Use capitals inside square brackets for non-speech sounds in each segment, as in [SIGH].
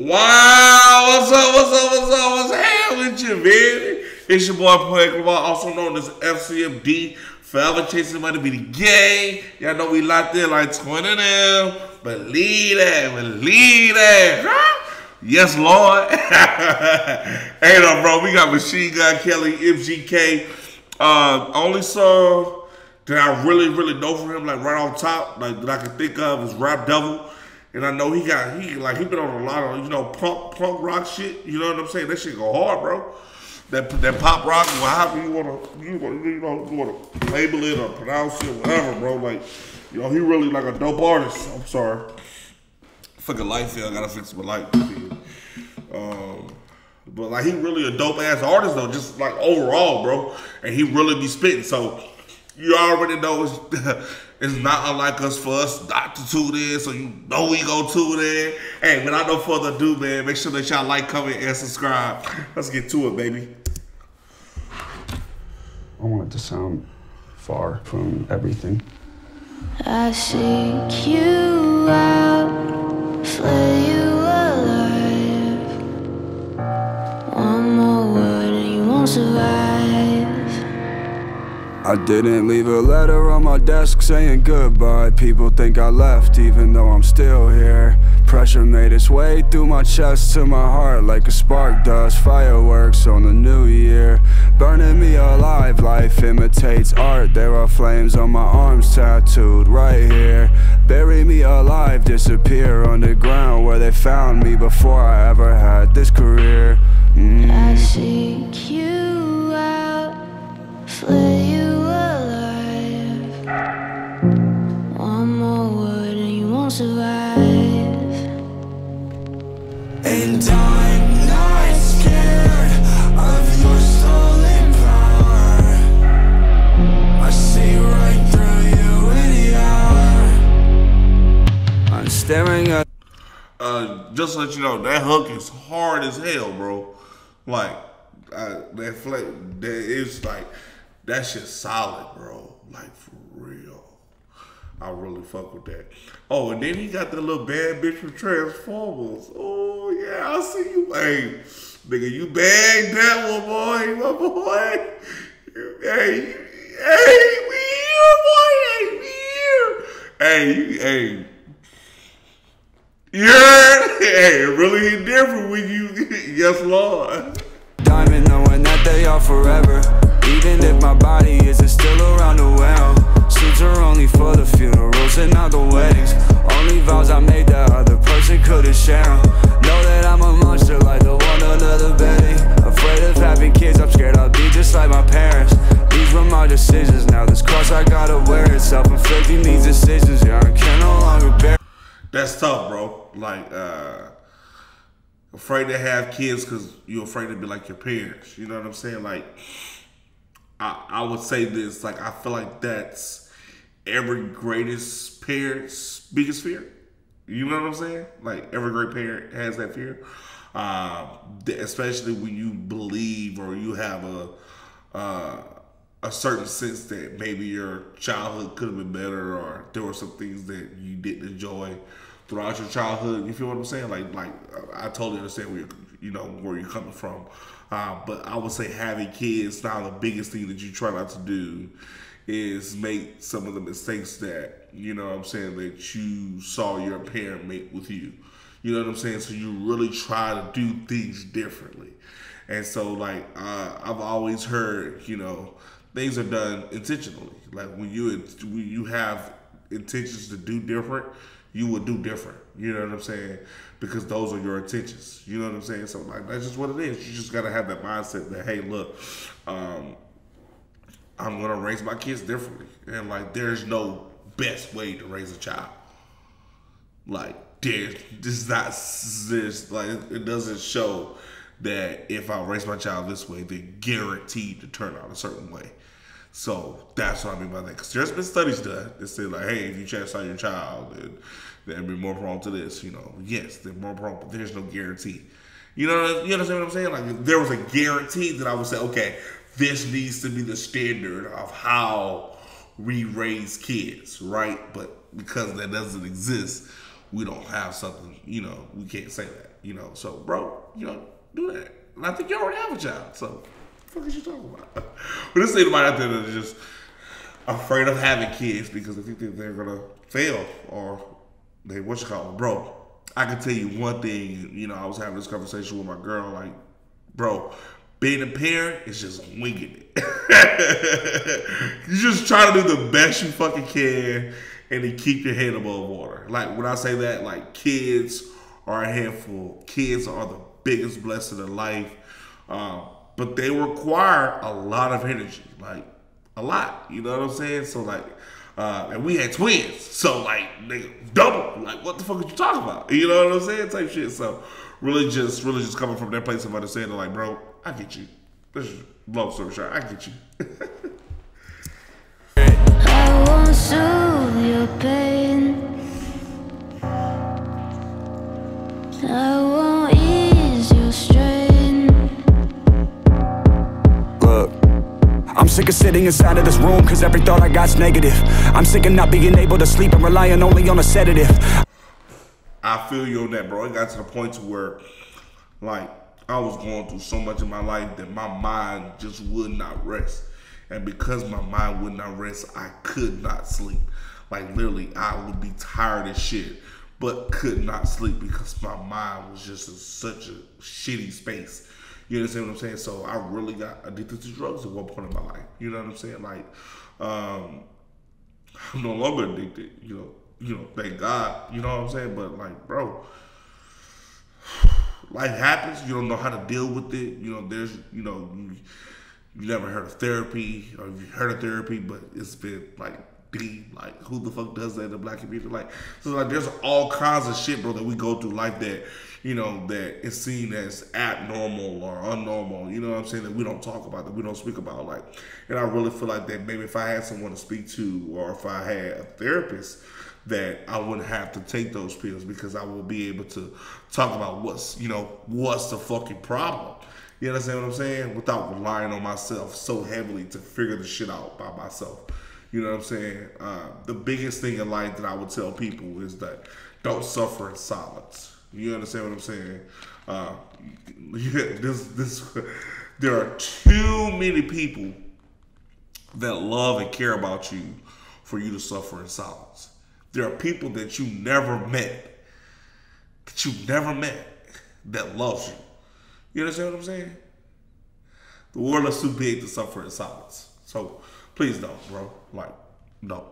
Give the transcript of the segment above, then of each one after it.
Wow, what's up, what's up, what's up, what's happening with you, man? It's your boy, Poetic Lamar, also known as FCMD. Forever chasing money be the gang. Y'all know we locked in like 20 now. Believe that, believe that. Yes, Lord. [LAUGHS] hey, no, bro, we got Machine Gun Kelly, MGK. Uh, only song that I really, really know from him, like right off top, like that I can think of is Rap Devil. And I know he got he like he been on a lot of you know punk punk rock shit. You know what I'm saying? That shit go hard, bro. That that pop rock, however you wanna you wanna you know you wanna label it or pronounce it, whatever, bro. Like you know he really like a dope artist. I'm sorry. Fucking light feel, I gotta fix my light. Um, but like he really a dope ass artist though, just like overall, bro. And he really be spitting. So you already know it's, [LAUGHS] it's not unlike us for us not to tune in, so you know we go tune in. Hey, without no further ado, man, make sure that y'all like, comment, and subscribe. Let's get to it, baby. I want it to sound far from everything. I seek you out, I didn't leave a letter on my desk saying goodbye. People think I left even though I'm still here. Pressure made its way through my chest to my heart like a spark does. Fireworks on the new year. Burning me alive, life imitates art. There are flames on my arms tattooed right here. Bury me alive, disappear underground where they found me before I ever had this career. Mm. I seek you Uh, just to let you know, that hook is hard as hell, bro. Like uh, that flat, that is like that shit solid, bro. Like for real. I really fuck with that. Oh, and then he got the little bad bitch from Transformers. Oh yeah, I see you. Hey, nigga, you bagged that one, boy, my boy. Hey, hey, we here, boy. Hey, we here. Hey, hey. Yeah, hey, really different when you, [LAUGHS] yes, Lord. Diamond knowing that they are forever Even if my body isn't still around the well Suits are only for the funerals and not the weddings Only vows I made that other person couldn't share. Know that I'm a monster like the one under the bedding Afraid of having kids, I'm scared I'll be just like my parents These were my decisions, now this cross I gotta wear It's self-inflicting these decisions, yeah I can no longer bear That's tough, bro. Like, uh, afraid to have kids because you're afraid to be like your parents. You know what I'm saying? Like, I, I would say this. Like, I feel like that's every greatest parent's biggest fear. You know what I'm saying? Like, every great parent has that fear. Th- especially when you believe or you have a uh, a certain sense that maybe your childhood could have been better or there were some things that you didn't enjoy throughout your childhood. You feel what I'm saying? Like, like I totally understand where you're, you know where you're coming from. Uh, but I would say having kids now the biggest thing that you try not to do is make some of the mistakes that you know what I'm saying that you saw your parent make with you. You know what I'm saying? So you really try to do things differently. And so like uh, I've always heard, you know, things are done intentionally. Like when you when you have intentions to do different, you would do different. You know what I'm saying? Because those are your intentions. You know what I'm saying? So like that's just what it is. You just gotta have that mindset that hey, look, um, I'm gonna raise my kids differently, and like there's no best way to raise a child. Like there, this not this like it doesn't show that if I raise my child this way, they're guaranteed to turn out a certain way. So that's what I mean by that. Because there's been studies done that say like, hey, if you chastise your child, then they'll be more prone to this. You know, yes, they're more prone, but there's no guarantee. You know, you understand what I'm saying? Like, there was a guarantee that I would say, okay, this needs to be the standard of how we raise kids, right? But because that doesn't exist, we don't have something. You know, we can't say that. You know, so bro, you know, do that. And I think you already have a child, so fuck is you talking about? [LAUGHS] but this anybody out there that is just afraid of having kids because they think they're gonna fail or they what you call it, bro. I can tell you one thing. You know, I was having this conversation with my girl, like, bro, being a parent is just winging it. [LAUGHS] you just try to do the best you fucking can and then keep your head above water. Like when I say that, like kids are a handful. Kids are the biggest blessing in life, um, but they require a lot of energy, like a lot. You know what I'm saying? So like. Uh, and we had twins, so like nigga, double. Like, what the fuck are you talking about? You know what I'm saying? Type shit. So, really, just really just coming from that place of understanding, like, bro, I get you. This is long story short, I get you. [LAUGHS] I won't soothe your pain. I sick of sitting inside of this room cause every thought I got's negative. I'm sick of not being able to sleep and relying only on a sedative. I feel you on that, bro. It got to the point to where, like, I was going through so much in my life that my mind just would not rest. And because my mind would not rest, I could not sleep. Like, literally, I would be tired as shit, but could not sleep because my mind was just in such a shitty space. You understand what I'm saying? So I really got addicted to drugs at one point in my life. You know what I'm saying? Like, um, I'm no longer addicted. You know, you know, thank God. You know what I'm saying? But like, bro, life happens. You don't know how to deal with it. You know, there's, you know, you, you never heard of therapy or you heard of therapy, but it's been like deep. Like, who the fuck does that in the black community? Like, so like, there's all kinds of shit, bro, that we go through life that, you know, that is seen as abnormal or unnormal. You know what I'm saying? That we don't talk about, that we don't speak about. Like, and I really feel like that maybe if I had someone to speak to or if I had a therapist, that I wouldn't have to take those pills because I will be able to talk about what's, you know, what's the fucking problem. You understand what I'm saying? Without relying on myself so heavily to figure the shit out by myself. You know what I'm saying? Uh, the biggest thing in life that I would tell people is that don't suffer in silence. You understand what I'm saying? [LAUGHS] Uh, this, this, [LAUGHS] there are too many people that love and care about you for you to suffer in silence. There are people that you never met, that you never met, that loves you. You understand what I'm saying? The world is too big to suffer in silence. So please don't, bro. Like, no.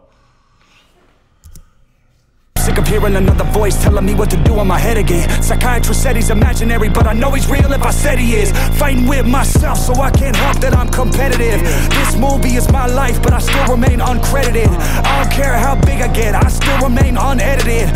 Sick of hearing another voice telling me what to do on my head again. Psychiatrist said he's imaginary, but I know he's real if I said he is. Fighting with myself, so I can't help that I'm competitive. This movie is my life, but I still remain uncredited. I don't care how big I get, I still remain unedited.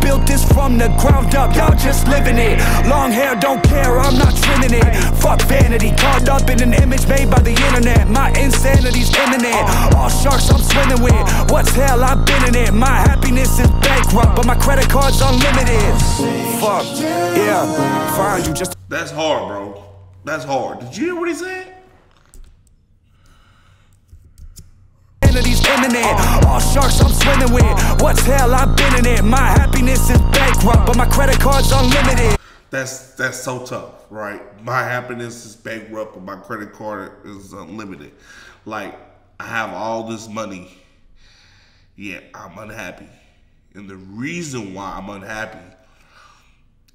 Built this from the ground up, y'all just living it. Long hair, don't care, I'm not trimming it. Fuck vanity, caught up in an image made by the internet. My insanity's imminent. All sharks I'm swimming with. What's hell, I've been in it. My happiness is bankrupt, but my credit card's unlimited. Fuck, yeah, find you just. That's hard, bro. That's hard. Did you hear what he said? Infinity's imminent. All sharks I'm swimming with. What's hell? I've been in it. My happiness is bankrupt, but my credit card's unlimited. That's that's so tough, right? My happiness is bankrupt, but my credit card is unlimited. Like I have all this money, yet I'm unhappy, and the reason why I'm unhappy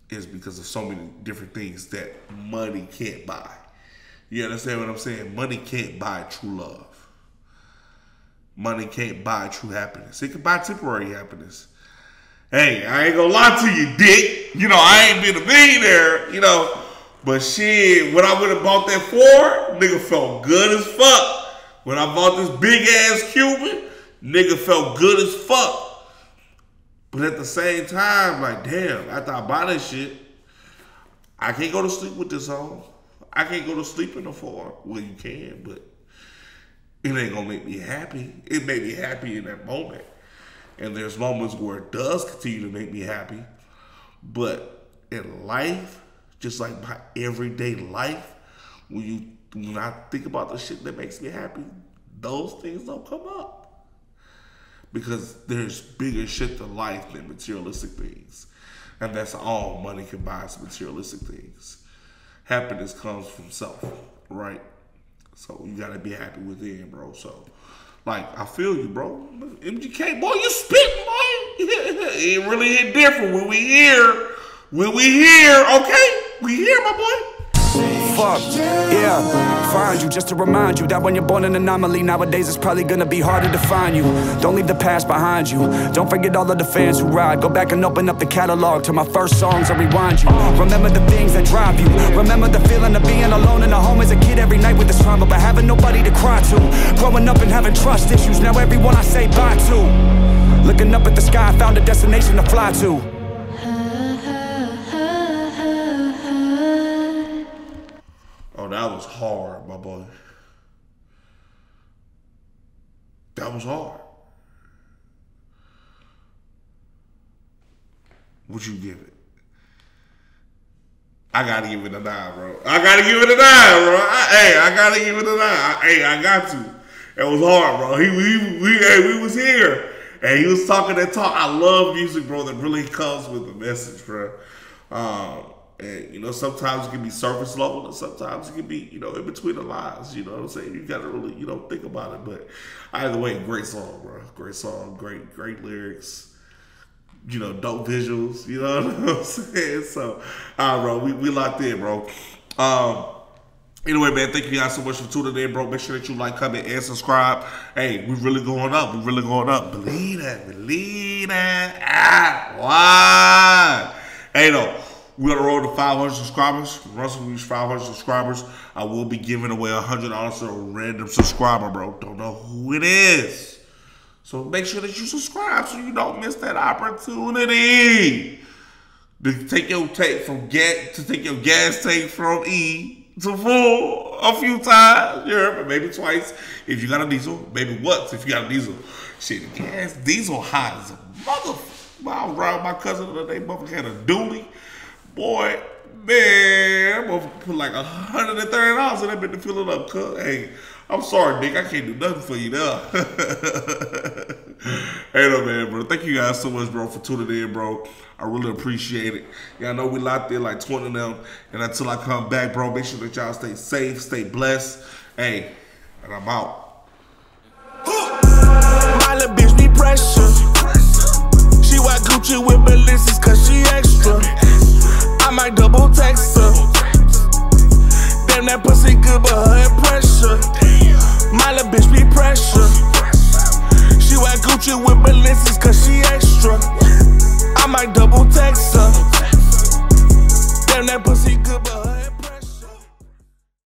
is because of so many different things that money can't buy. You understand what I'm saying? Money can't buy true love. Money can't buy true happiness. It can buy temporary happiness. Hey, I ain't gonna lie to you, dick. You know, I ain't been a millionaire, you know. But shit, when I would have bought that Ford, nigga felt good as fuck. When I bought this big ass Cuban, nigga felt good as fuck. But at the same time, like, damn, after I buy this shit, I can't go to sleep with this on. I can't go to sleep in the Ford. Well, you can, but it ain't gonna make me happy. It made me happy in that moment. And there's moments where it does continue to make me happy. But in life, just like my everyday life, when you when I think about the shit that makes me happy, those things don't come up. Because there's bigger shit to life than materialistic things. And that's all money can buy is materialistic things. Happiness comes from self, right? So you gotta be happy within, bro. So, like, I feel you, bro. MGK, boy, you spitting, boy. [LAUGHS] it really hit different when we here. When we here, okay? We here, my boy. Fuck, yeah. Find you just to remind you that when you're born an anomaly, nowadays it's probably gonna be harder to find you. Don't leave the past behind you. Don't forget all of the fans who ride. Go back and open up the catalog to my first songs and rewind you. Remember the things that drive you. Remember the feeling of being alone in a home as a kid every night with this trauma, but having nobody to cry to. Growing up and having trust issues. Now everyone I say bye to. Looking up at the sky, I found a destination to fly to. Was hard, my boy. That was hard. What you give it? I gotta give it a nine, bro. I gotta give it a nine, bro. I, hey, I gotta give it a nine. I, hey, I got to. It was hard, bro. He, we, we, hey, we was here, and he was talking that talk. I love music, bro. That really comes with a message, bro. Um, and you know, sometimes it can be surface level, and sometimes it can be, you know, in between the lines. You know what I'm saying? You gotta really, you know, think about it. But either way, great song, bro. Great song, great, great lyrics. You know, dope visuals. You know [LAUGHS] what I'm saying? So, all right, bro, we, we locked in, bro. Um, Anyway, man, thank you guys so much for tuning in, bro. Make sure that you like, comment, and subscribe. Hey, we really going up. We really going up. Believe that. Believe that. Ah, why? Hey, though, we're on the road to 500 subscribers. Once we reach 500 subscribers, I will be giving away $100 to a random subscriber, bro. Don't know who it is. So make sure that you subscribe so you don't miss that opportunity to take your tank from gas to take your gas tank from E to full a few times. You heard? Maybe twice if you got a diesel. Maybe once if you got a diesel. Shit, gas diesel hot as a mother. I was riding my cousin the other day. Motherfucker had a dually. Boy, man, motherfucker put like hundred and thirty dollars in that bit to fill it up. Cuz, hey, I'm sorry, Nick. I can't do nothing for you now. [LAUGHS] hey, no, man, bro. Thank you guys so much, bro, for tuning in, bro. I really appreciate it. Y'all know we locked in like 20 of them. And until I come back, bro, make sure that y'all stay safe, stay blessed. Hey, and I'm out.